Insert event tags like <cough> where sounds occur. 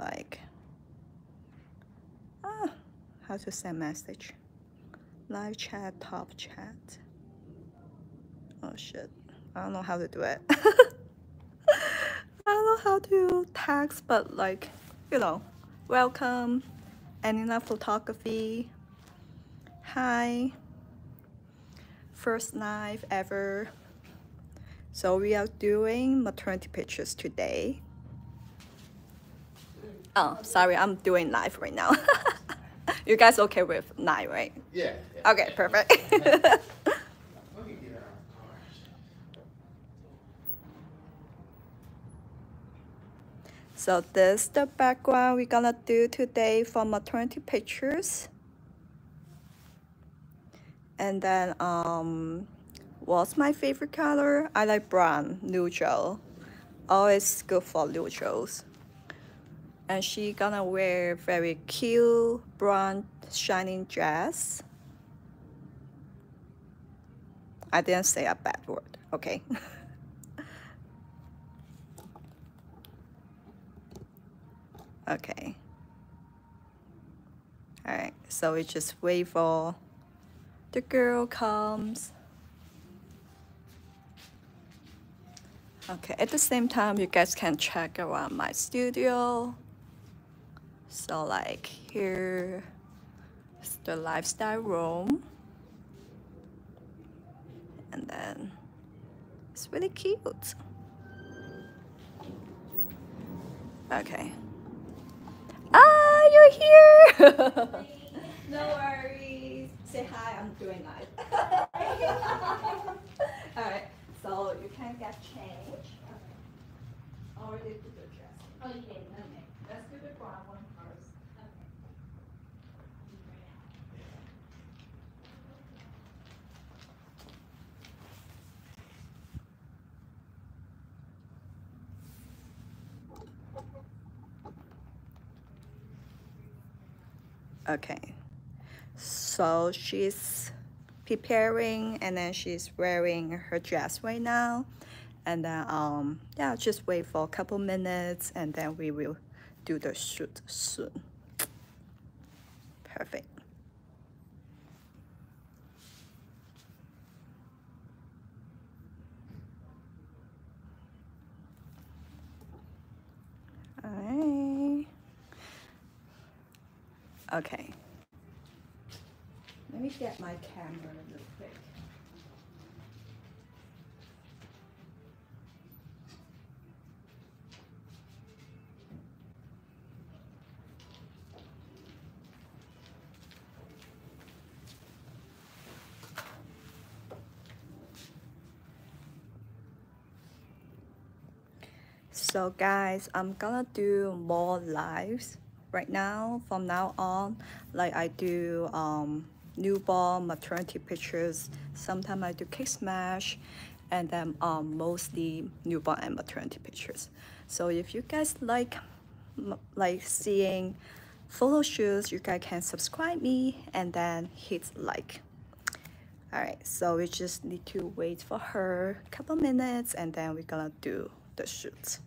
like ah, how to send message. Live chat top chat. Oh shit. I don't know how to do it. <laughs> I don't know how to text but like you know welcome Annina photography. Hi. First live ever. So we are doing maternity pictures today Oh, sorry, I'm doing live right now. <laughs> you guys okay with live, right? Yeah. yeah. Okay, perfect. <laughs> so this the background we're gonna do today for maternity pictures. And then um what's my favorite color? I like brown, neutral. Always good for neutrals and she gonna wear very cute brown shining dress. I didn't say a bad word okay? <laughs> Okay. All right so we just wait for the girl comes. Okay at the same time you guys can check around my studio so like here is the lifestyle room. And then it's really cute. Okay. Ah, you're here! <laughs> no worries. Say hi, I'm doing live. <laughs> Alright, so you can get change. Okay. Already put the dress. Oh, okay. Let's do the brown one. Okay, so she's preparing and then she's wearing her dress right now. And then, um, yeah, just wait for a couple minutes and then we will do the shoot soon. Perfect. All right. Okay. Let me get my camera real quick. So guys, I'm gonna do more lives right now from now on like I do um, newborn maternity pictures. Sometimes I do cake smash and then um, mostly newborn and maternity pictures. So if you guys like like seeing photo shoots you guys can subscribe me and then hit like. All right so we just need to wait for her a couple minutes and then we're gonna do the shoots